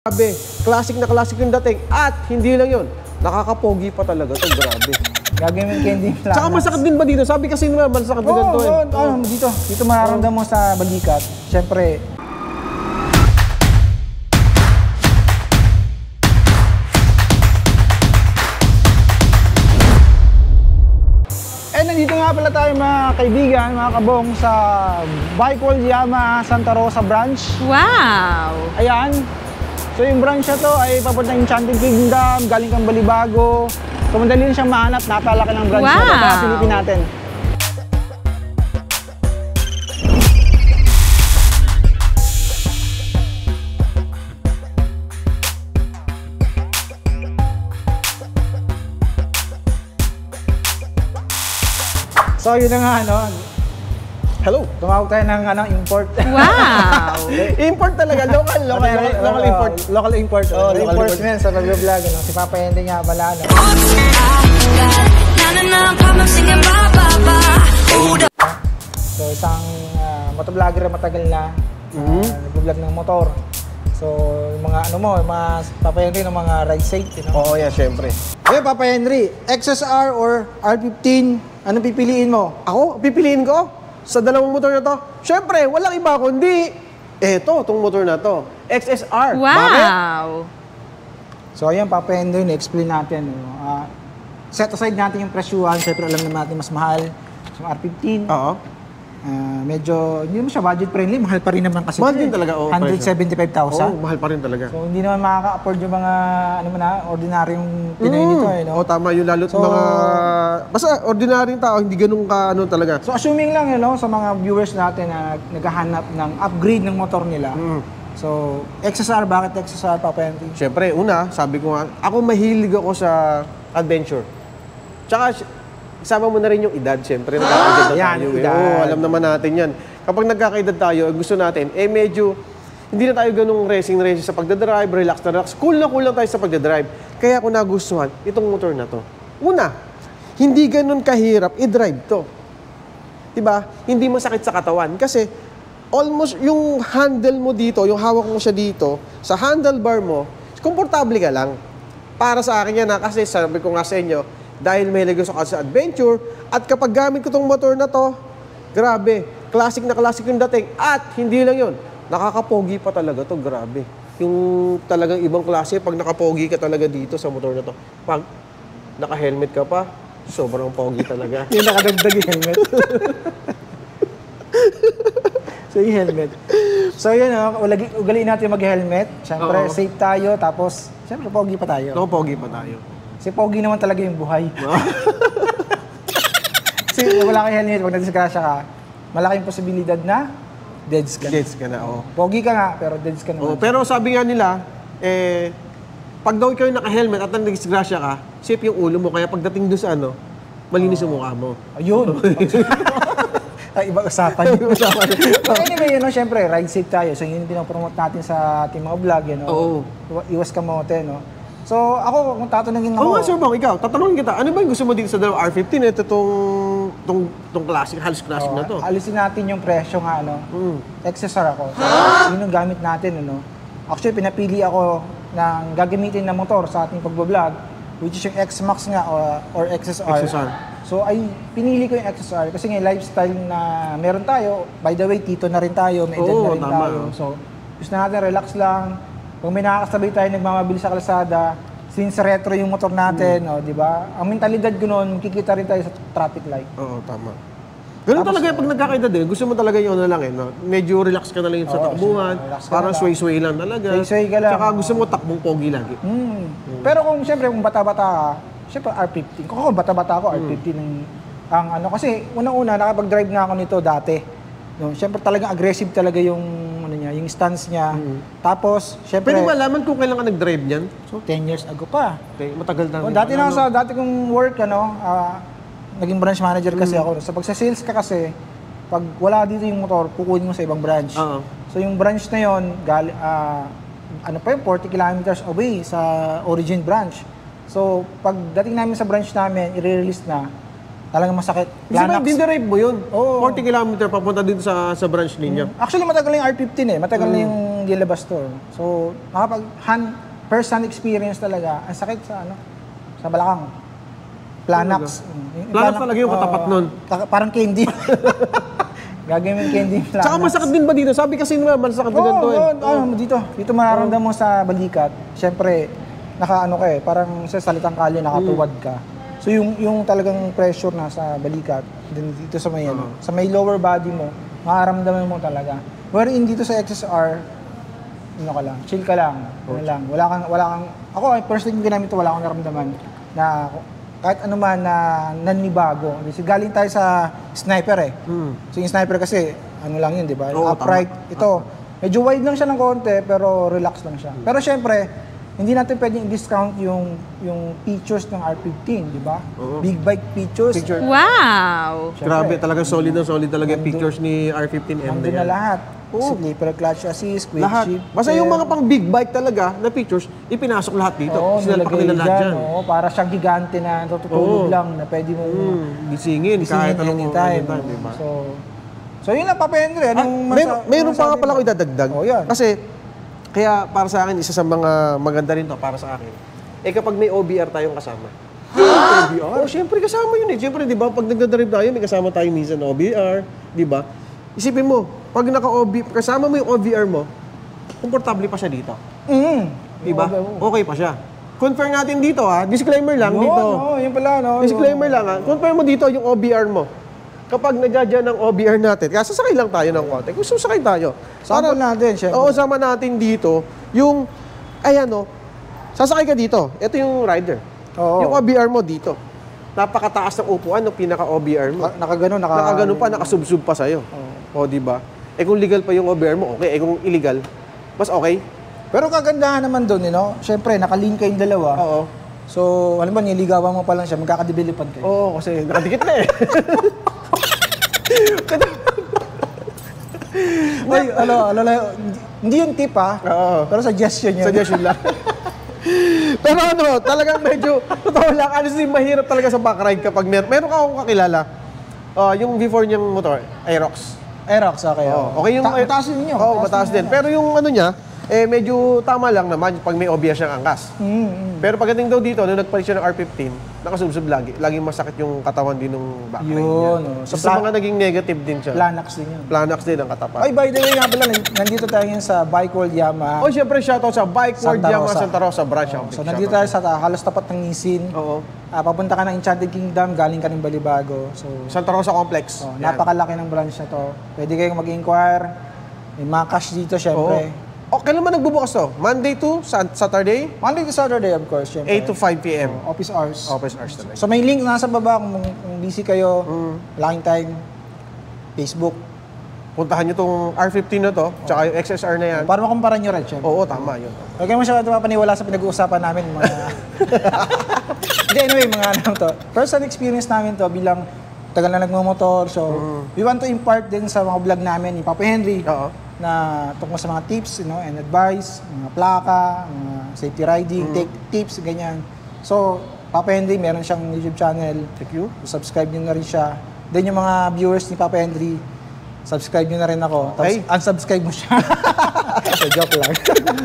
Grabe, classic na classic yung dating. At hindi lang yun, nakakapogi pa talaga to grabe. Gagawin yung candy flannels. Tsaka masakit din ba dito? Sabi kasi nila, masakit din Oo, ganito eh. oo, ano, dito. Dito mararamdaman mo sa balikat. Siyempre, Eh, nandito nga pala tayo mga kaibigan, mga kabong sa Bicol Yama Santa Rosa branch. Wow! Ayan. So yung branch na to ay papunta Enchanted Kingdom, galing kang Balibago. So madali rin siyang mahanap, napalaki ng branch na to. Wow! Kaya silipin natin. So yun na nga, ano, Hello. tumawag tayo ng ano, import. Wow! Import talaga, local, local, local, local import. Local import. Oh, local Reinforcement sa pag-vlog. Ano? Si Papa Henry nga pala. Ano? So isang uh, motovlogger na matagal na uh, nag-vlog ng motor. So yung mga ano mo, yung mga Papa Henry ng mga ride safety. No? Oo, yeah, syempre. Eh Papa Henry, XSR or R15, anong pipiliin mo? Ako, pipiliin ko sa dalawang motor na to. Syempre, walang iba kundi eto, tong motor na to. XSR. Bakit? Wow! So ayan Papa Henry, na-explain natin. No? Ah, set aside natin yung presyuhan, syempre alam naman natin mas mahal. So R15, Oo. Ah, medyo, hindi naman siya budget friendly, mahal pa rin naman kasi. Mahal din eh. talaga, oo, 175,000. Oo, mahal pa rin talaga. So, hindi naman makaka-afford yung mga, ano man na, ordinaryong Pinoy nito eh, no? Oo, tama yun. Lalo So- mga... Basta ordinaryong tao, hindi ganun ka ano talaga. So, assuming lang, you know, sa mga viewers natin na naghahanap ng upgrade ng motor nila. Mm. So, XSR, bakit XSR, Papa Henry? Siyempre, una, sabi ko nga, ako mahilig ako sa adventure. Tsaka, isama mo na rin yung edad, siyempre. Nagkakaedad na Yan, tayo. eh. edad. Oo, alam naman natin yan. Kapag nagkakaedad tayo, gusto natin, eh medyo, hindi na tayo ganung racing racing sa pagdadrive, relax na relax. Cool na cool lang tayo sa pagdadrive. Kaya ako nagustuhan itong motor na to. Una, hindi ganun kahirap i-drive to. Diba? Hindi masakit sa katawan. Kasi, almost yung handle mo dito, yung hawak mo siya dito, sa handlebar mo, komportable ka lang. Para sa akin yan ha, kasi sabi ko nga sa inyo, dahil may gusto ka sa adventure, at kapag gamit ko tong motor na to, grabe, classic na classic yung dating. At hindi lang yun, nakakapogi pa talaga to, grabe. Yung talagang ibang klase, pag nakapogi ka talaga dito sa motor na to, pag naka-helmet ka pa, sobrang pogi talaga. Yung nakadagdag yung helmet. so, yung helmet. So, yun, oh, ulagi- ugaliin natin mag-helmet. Siyempre, Oo. safe tayo. Tapos, siyempre, pogi pa tayo. Naku, pogi pa tayo. Kasi pogi naman talaga yung buhay. Kasi wala kang helmet, pag nadisgrasya ka, malaking posibilidad na deads ka. Gets ka na, oh. Pogi ka nga, pero deads ka Oh, naman. pero sabi nga nila, eh, pag daw ikaw yung naka-helmet at nag-disgrasya ka, safe yung ulo mo. Kaya pagdating doon sa ano, malinis yung mukha mo. Ayun. Ay, ibang usapan yun. But anyway, you know, syempre, ride safe tayo. So, yun yung pinapromote natin sa ating mga vlog, you know. Oo. Iwa- Iwas kamote, no? So, ako, kung tatanungin ako, Oo nga, Sir Bong, ikaw, tatanungin kita, ano ba yung gusto mo dito sa dalawa R15? Ito tong, tong, tong classic, halos classic na to. alisin natin yung presyo nga, ano. Mm. XSR ako. So, yun yung gamit natin, ano. Actually, pinapili ako ng gagamitin na motor sa ating pagbablog, which is yung X-Max nga or, or XSR. XSR. So, ay pinili ko yung XSR kasi nga lifestyle na meron tayo. By the way, tito na rin tayo, may edad na rin tama. tayo. So, gusto natin, relax lang. Kung may nakakasabay tayo nagmamabili sa kalsada, since retro yung motor natin, Hmm. oh, di ba? Ang mentalidad ko noon, makikita rin tayo sa traffic light. Oo, tama. Ganun talaga yung pag nagkakaedad eh. Gusto mo talaga yung ano lang eh. No? Medyo relax ka na lang yung sa Oo, takbuhan. relax ka Parang na lang. sway-sway lang talaga. Sway-sway ka lang. Tsaka gusto mo takbong pogi lagi. Hmm. Pero kung siyempre kung bata-bata ka, siyempre R15. Kung ako bata-bata ako, R15 ang, ang ano kasi unang-una nakapag-drive na ako nito dati. No, siyempre talagang aggressive talaga yung ano niya, yung stance niya. Tapos siyempre Pwede mo alaman kung kailan ka nag-drive niyan? So, 10 years ago pa. okay, matagal na. Oh, rin dati na sa dati kong work ano, ah, naging branch manager kasi ako. So pag sa sales ka kasi, pag wala dito yung motor, kukunin mo sa ibang branch. Oo. So yung branch na yon, gali, ah, ano pa yun, 40 kilometers away sa origin branch. So pag dating namin sa branch namin, i-release na, talagang masakit. Kasi ba, Planax. dinerive mo yun? Oo. 40 kilometer papunta dito sa sa branch ninyo. Actually, matagal na yung R15 eh. Matagal na yung nilabas to. So, nakapag hand, first-hand experience talaga. Ang sakit sa ano, sa balakang. Planax. Mm, yung Planax talaga yung katapat nun. Parang candy. Gagawin yung candy yung Planax. Tsaka masakit din ba dito? Sabi kasi nila, masakit din Oo, ganito eh. oo, ano, dito. Dito mararamdaman mo sa balikat. Siyempre, naka ano ka eh, parang sa salitang kalye, nakatuwad ka. So yung yung talagang pressure na sa balikat, din dito sa may ano, sa may lower body mo, mararamdaman mo talaga. Wherein dito sa XSR, ano ka lang, chill ka lang, ano lang, wala kang, wala kang, ako, first thing ko ginamit ito, wala akong naramdaman na kahit ano man na nanibago. Kasi galing tayo sa sniper eh. Hmm. So yung sniper kasi, ano lang yun, di ba? Oo, Upright. Ito, medyo wide lang siya ng konti, pero relax lang siya. Pero syempre, hindi natin pwedeng i-discount yung yung features ng R15, di ba? Oo. Big bike features. Picture. Wow. Syempre, Grabe, talagang solid na solid talaga yung pictures ni R15M na Nandun yan. na lahat. Oo. Slipper clutch assist, quick Lahat. shift. Basta yung mga pang big bike talaga na pictures, ipinasok lahat dito. Oo, Sinalpak nilagay nila lahat dyan. dyan. Oo, para siyang gigante na tututulog Oo. lang na pwede mo Hmm, gisingin, kahit isingin anong anytime. anytime, di ba? So, so yun lang, Papa Henry. Ah, Anong may, masa- mayroon pa nga pala mo? ko idadagdag. Oh, yan. Kasi, kaya para sa akin, isa sa mga maganda rin to para sa akin, eh kapag may OBR tayong kasama. OBR? Oh, syempre kasama yun eh. Syempre, di ba, pag nagdadrive tayo, may kasama tayo minsan na OBR, di ba? Isipin mo, pag naka-OB, kasama mo yung OBR mo, komportable pa siya dito. Mm. Di ba? Okay pa siya. Confirm natin dito ha. Disclaimer lang Yun, dito. oo, yun pala, no? Disclaimer lang ha. Confirm mo dito yung OBR mo. Kapag nadjadya ng OBR natin, kaya sasakay lang tayo ng konti. Kung sasakay tayo. Sample natin, syempre. Oo, sama natin dito yung, ayan o, sasakay ka dito. Ito yung rider. Oo. Yung OBR mo dito. Napakataas ng upuan ng pinaka-OBR mo. Naka- Nakagano, naka... Nakagano pa, nakasubsub pa sa'yo. O, di ba? Eh kung legal pa yung OBR mo, okay. Eh kung illegal, mas okay. Pero kagandahan naman doon, you know? Siyempre, nakalink kayong dalawa. Oo. So, alam ba, niligawan mo pa lang siya, magkakadibilipad kayo. Oo, kasi nakadikit na eh. Ay, ano, ano, hindi, yung tip ha, Oo. pero suggestion yun. Suggestion lang. Pero ano, talagang medyo, totoo lang, honestly, mahirap talaga sa backride kapag mer meron ka akong kakilala. Ah, yung before niyang motor, Aerox. Aerox, okay. Oo. okay yung... Ta- mataas din yun. Oo, mataas din. Pero yung ano niya, eh medyo tama lang naman pag may obvious siyang angkas. Mm, mm. Pero pagdating daw dito, nung nagpalit siya ng R15, nakasubsob lagi. Laging masakit yung katawan din ng niya. Yun, oh. So, sa mga naging negative din siya. Planax din yun. Planax din ang katapat. Ay, by the way nga pala, nan- nandito tayo ngayon sa Bike World Yamaha. Oh, syempre, shoutout sa Bike World Santa Yamaha Rosa. Santa Rosa branch. Oh, so, nandito tayo sa ta- halos tapat ng Nisin. Oo. Ah, papunta ka ng Enchanted Kingdom, galing ka ng Balibago. So, Santa Rosa Complex. oh, Yan. napakalaki ng branch na to. Pwede kayong mag-inquire. May mga cash dito, Oo. O, kailan man nagbubukas to? Monday to Sa- Saturday? Monday to Saturday, of course, syempre. 8 to 5 p.m. Oh, office hours. Office hours talaga. So may link nasa baba kung, kung busy kayo, Mm. laking time, Facebook. Puntahan nyo tong R15 na to, tsaka yung XSR na yan. Para makumpara nyo rin, syempre. Oo, tama yun. Huwag kayo masyado mapaniwala sa pinag-uusapan namin, mga... Hindi, anyway, mga ano to. Hand experience namin to bilang tagal na nagmamotor. So, we want to impart din sa mga vlog namin ni Papa Henry Oo. Na tungkol sa mga tips you know, and advice, mga plaka, mga safety riding, take tips, ganyan. So, Papa Henry, meron siyang YouTube channel. Thank you. Subscribe nyo na rin siya. Then yung mga viewers ni Papa Henry, subscribe nyo na rin ako. Tapos Okay. unsubscribe mo siya. so, joke lang.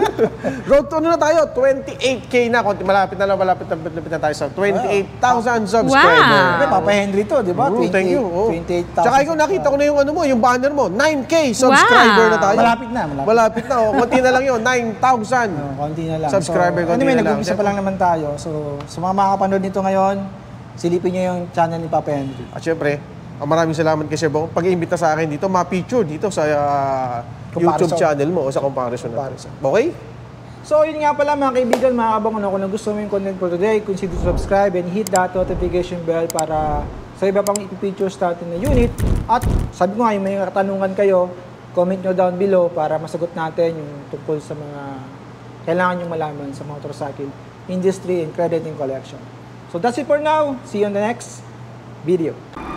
Road to ano na tayo? 28K na. Konti, malapit na lang, malapit na, malapit na tayo sa 28,000 subscribers. Wow. Siyempre, Papa Henry to, di ba? Mm, thank you. oo. 28,000. Tsaka ikaw, nakita ko na yung ano mo, yung banner mo. 9K subscriber Wow. na tayo. Malapit na, malapit. Malapit na. Oh. Konti na lang yun. 9,000. Oh, konti na lang. Subscriber, so, konti anyway, na lang. nag-umpisa pa lang naman tayo. So, sa mga makakapanood nito ngayon, silipin nyo yung channel ni Papa Henry. At syempre, ah, maraming salamat kay Sebong. Pag-iimbita sa akin dito, ma-feature dito sa ah, YouTube Comparison. channel mo o sa comparison na to. Okay? So, yun nga pala mga kaibigan, mga kabang ano, kung nagustuhan mo yung content for today, consider to subscribe and hit that notification bell para sa iba pang ipipictures natin na unit. At sabi ko nga, yung may katanungan kayo, comment nyo down below para masagot natin yung tungkol sa mga kailangan nyo malaman sa motorcycle industry and crediting collection. So that's it for now. See you on the next video.